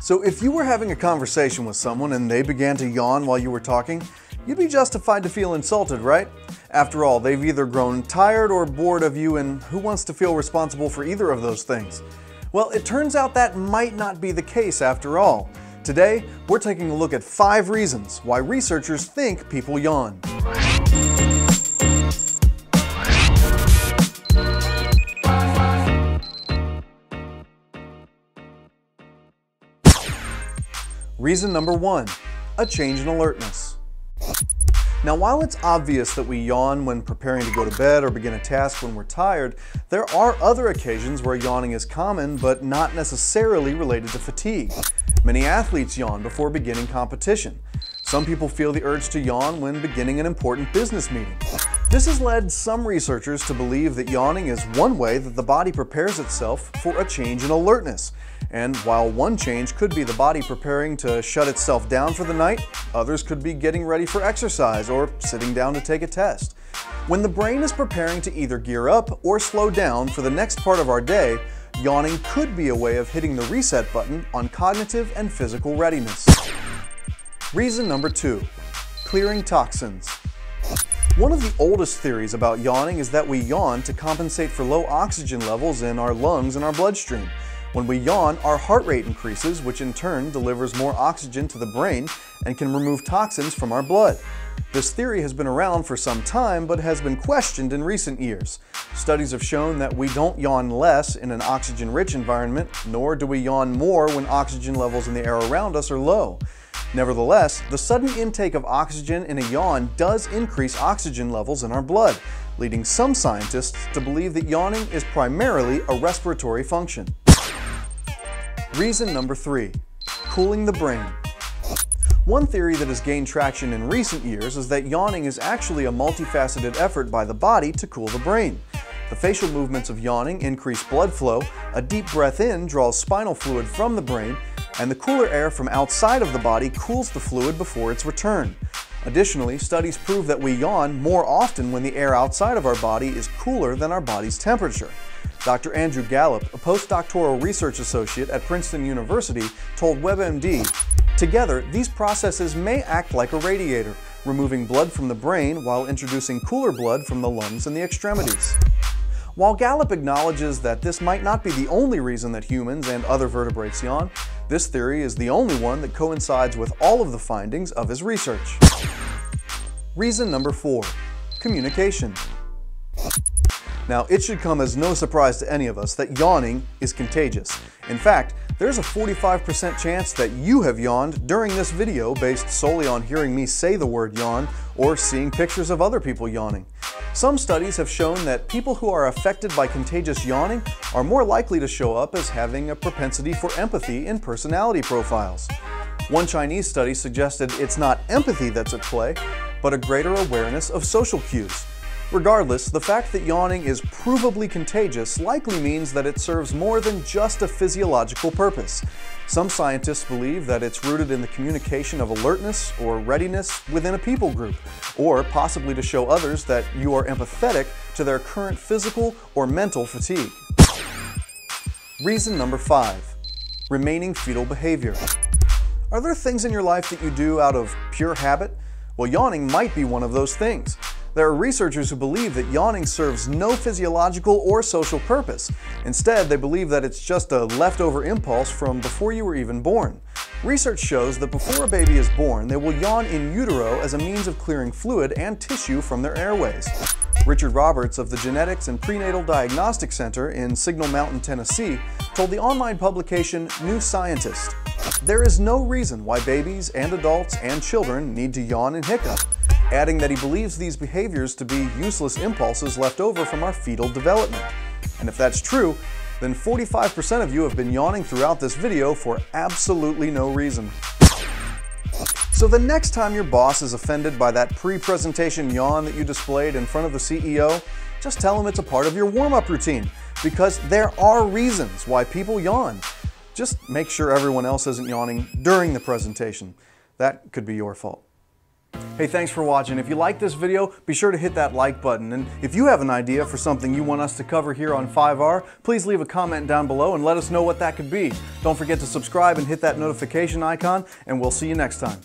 So if you were having a conversation with someone and they began to yawn while you were talking, you'd be justified to feel insulted, right? After all, they've either grown tired or bored of you, and who wants to feel responsible for either of those things? Well, it turns out that might not be the case after all. Today, we're taking a look at five reasons why researchers think people yawn. Reason number one, a change in alertness. Now, while it's obvious that we yawn when preparing to go to bed or begin a task when we're tired, there are other occasions where yawning is common but not necessarily related to fatigue. Many athletes yawn before beginning competition. Some people feel the urge to yawn when beginning an important business meeting. This has led some researchers to believe that yawning is one way that the body prepares itself for a change in alertness. And while one change could be the body preparing to shut itself down for the night, others could be getting ready for exercise or sitting down to take a test. When the brain is preparing to either gear up or slow down for the next part of our day, yawning could be a way of hitting the reset button on cognitive and physical readiness. Reason number two, clearing toxins. One of the oldest theories about yawning is that we yawn to compensate for low oxygen levels in our lungs and our bloodstream. When we yawn, our heart rate increases, which in turn delivers more oxygen to the brain and can remove toxins from our blood. This theory has been around for some time, but has been questioned in recent years. Studies have shown that we don't yawn less in an oxygen-rich environment, nor do we yawn more when oxygen levels in the air around us are low. Nevertheless, the sudden intake of oxygen in a yawn does increase oxygen levels in our blood, leading some scientists to believe that yawning is primarily a respiratory function. Reason number three, cooling the brain. One theory that has gained traction in recent years is that yawning is actually a multifaceted effort by the body to cool the brain. The facial movements of yawning increase blood flow, a deep breath in draws spinal fluid from the brain, and the cooler air from outside of the body cools the fluid before its return. Additionally, studies prove that we yawn more often when the air outside of our body is cooler than our body's temperature. Dr. Andrew Gallup, a postdoctoral research associate at Princeton University, told WebMD, Together, these processes may act like a radiator, removing blood from the brain while introducing cooler blood from the lungs and the extremities. While Gallup acknowledges that this might not be the only reason that humans and other vertebrates yawn, this theory is the only one that coincides with all of the findings of his research. Reason number four, communication. Now, it should come as no surprise to any of us that yawning is contagious. In fact, there's a 45% chance that you have yawned during this video based solely on hearing me say the word yawn or seeing pictures of other people yawning. Some studies have shown that people who are affected by contagious yawning are more likely to show up as having a propensity for empathy in personality profiles. One Chinese study suggested it's not empathy that's at play, but a greater awareness of social cues. Regardless, the fact that yawning is provably contagious likely means that it serves more than just a physiological purpose. Some scientists believe that it's rooted in the communication of alertness or readiness within a people group, or possibly to show others that you are empathetic to their current physical or mental fatigue. Reason number five, remaining fetal behavior. Are there things in your life that you do out of pure habit? Well, yawning might be one of those things. There are researchers who believe that yawning serves no physiological or social purpose. Instead, they believe that it's just a leftover impulse from before you were even born. Research shows that before a baby is born, they will yawn in utero as a means of clearing fluid and tissue from their airways. Richard Roberts of the Genetics and Prenatal Diagnostic Center in Signal Mountain, Tennessee, told the online publication New Scientist, There is no reason why babies and adults and children need to yawn and hiccup adding that he believes these behaviors to be useless impulses left over from our fetal development. And if that's true, then 45% of you have been yawning throughout this video for absolutely no reason. So the next time your boss is offended by that pre-presentation yawn that you displayed in front of the CEO, just tell him it's a part of your warm-up routine, because there are reasons why people yawn. Just make sure everyone else isn't yawning during the presentation. That could be your fault. Hey, thanks for watching. If you like this video, be sure to hit that like button. And if you have an idea for something you want us to cover here on 5R, please leave a comment down below and let us know what that could be. Don't forget to subscribe and hit that notification icon, and we'll see you next time.